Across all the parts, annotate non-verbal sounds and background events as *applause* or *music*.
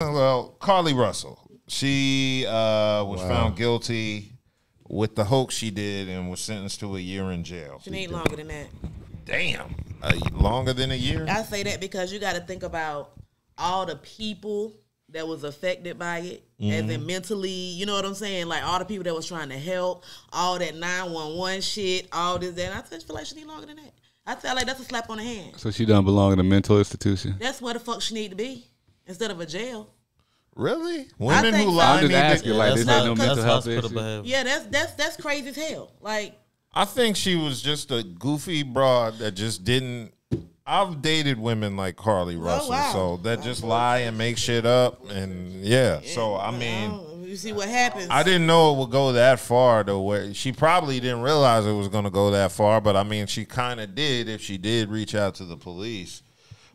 Well, Carlee Russell, she uh, was found guilty with the hoax she did and was sentenced to a year in jail. She need longer than that. Damn, uh, longer than a year. I say that because you got to think about all the people that was affected by it, as Mm-hmm. in mentally. You know what I'm saying? Like all the people that was trying to help, all that 911 shit, all this. That I just feel like she need longer than that. I feel like that's a slap on the hand. So she don't belong in a mental institution. That's where the fuck she need to be instead of a jail. Really? Women who so. lie I'm just need to- asking, like, that's this ain't not- no that's mental health hospital issue. behavior. Yeah, that's that's that's crazy as hell. Like I think she was just a goofy broad that just didn't. I've dated women like Carlee oh, Russell, Oh, wow. so that just lie and make shit up, and yeah. So I mean, oh, you see what happens. I didn't know it would go that far. though. way she probably didn't realize it was going to go that far, but I mean, she kind of did if she did reach out to the police.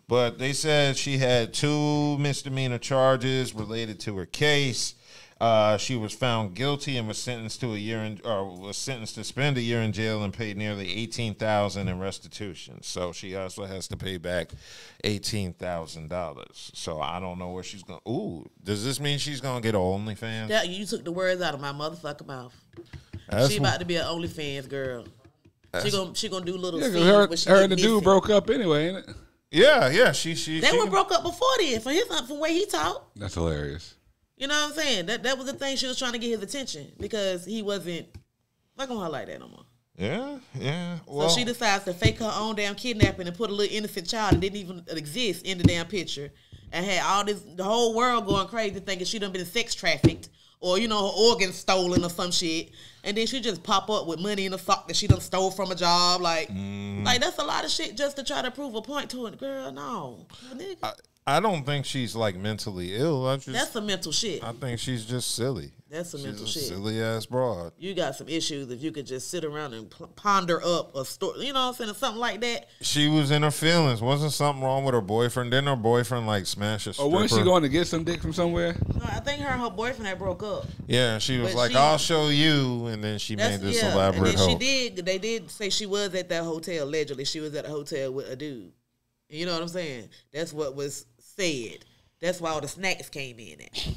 But they said she had two misdemeanor charges related to her case. Uh, she was found guilty and was sentenced to a year in, or was sentenced to spend a year in jail and paid nearly eighteen thousand in restitution. So she also has to pay back eighteen thousand dollars. So I don't know where she's going. Ooh, does this mean she's gonna get an OnlyFans? Yeah, you took the words out of my motherfucking mouth. That's she about to be an OnlyFans girl. She gonna she gonna do little Yeah, her, her and the dude broke up anyway, ain't it? Yeah, yeah. She she They she, were broke up before then. From his from where he talked. That's hilarious. You know what I'm saying? That that was the thing she was trying to get his attention because he wasn't fucking with her like that no more. Yeah, yeah. So Well, she decides to fake her own damn kidnapping and put a little innocent child that didn't even exist in the damn picture and had all this the whole world going crazy thinking she done been sex trafficked or you know her organs stolen or some shit. And then she just pop up with money in a sock that she done stole from a job. Like Mm. like that's a lot of shit just to try to prove a point to it. Girl, no. Nigga, I, I don't think she's like mentally ill. I just that's some mental shit. I think she's just silly. That's some She's mental a shit. silly ass broad. You got some issues if you could just sit around and p- ponder up a story, you know what I'm saying, or something like that. She was in her feelings. Wasn't something wrong with her boyfriend? Didn't her boyfriend like smash a Or wasn't she going to get some dick from somewhere? No, I think her and her boyfriend had broke up. Yeah, she was But like, she- "I'll show you," and then she made this yeah. elaborate and then she did. They did say she was at that hotel. Allegedly, she was at a hotel with a dude. You know what I'm saying? That's what was said. That's why all the snacks came in at.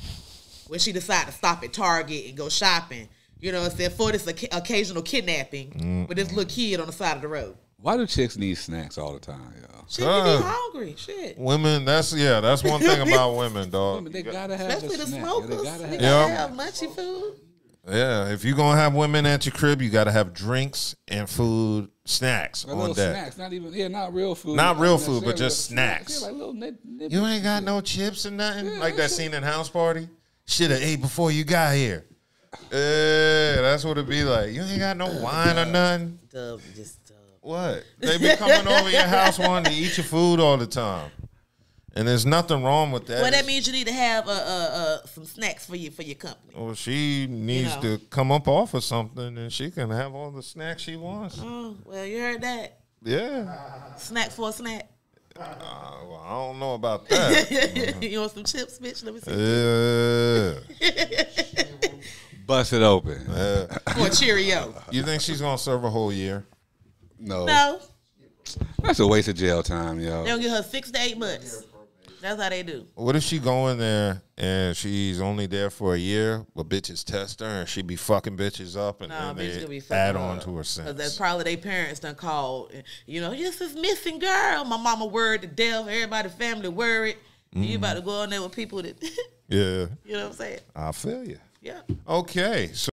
When she decided to stop at Target and go shopping, you know, instead for this occasional kidnapping mm-hmm. with this little kid on the side of the road. Why do chicks need snacks all the time, y'all? Shit, you be hungry. Shit. Women, that's yeah, that's one thing *laughs* about women, dog. They gotta have Especially a the snack. smokers. They gotta You have. gotta Yeah. have munchy food. Yeah, if you're gonna have women at your crib, you got to have drinks and food, snacks A on little deck. snacks, not even yeah, not real food. Not real food, but just snacks. Yeah, like little nip, nip- You ain't got no chips or nothing like that scene in House Party. Should have ate before you got here. Yeah, that's what it'd be like. You ain't got no uh, wine or nothing. Dub, just dub. What? They be coming over your house wanting to eat your food all the time, and there's nothing wrong with that. Well, that means you need to have uh, uh, uh, some snacks for you for your company. Well, she needs know. to come up off of something, and she can have all the snacks she wants. Oh, well, you heard that. Yeah. Snack for a snack. Uh, well, I don't know about that. *laughs* you want some chips, bitch? Let me see. yeah. *laughs* Bust it open. Yeah. For a Cheerio. You think she's gonna serve a whole year? No, No, that's a waste of jail time, yo. they don't give her six to eight months. That's how they do. What if she go in there and she's only there for a year, but bitches test her and she be fucking bitches up and Nah, then they add on up. to her Cause that's probably their parents done called. You know, this is missing girl. My mama worried to death. Everybody, family worried. You mm-hmm. about to go in there with people that, *laughs* Yeah, you know what I'm saying? I feel you. Yeah. Okay, so.